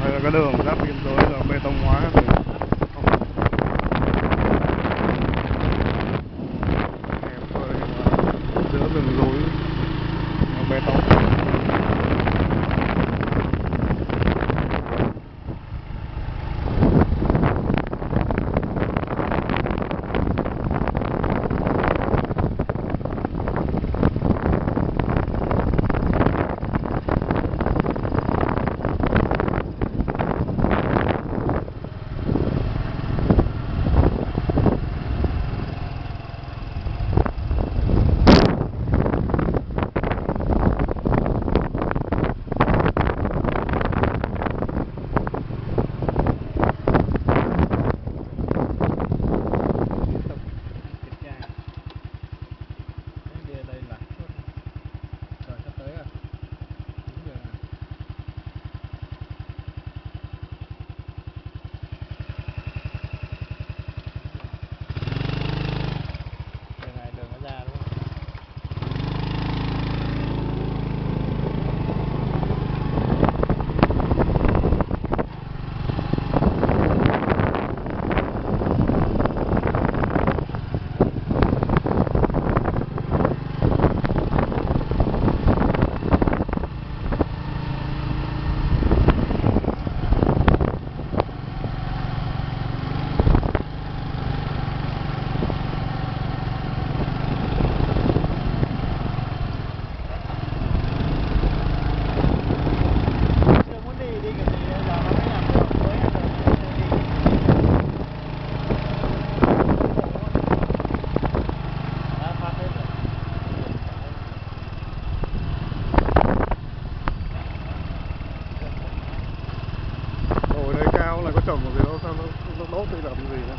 toàn là cái đường giáp biên giới là bê tông hóa hết rồi giữa đường lối bê tông. Các chồng có thấy?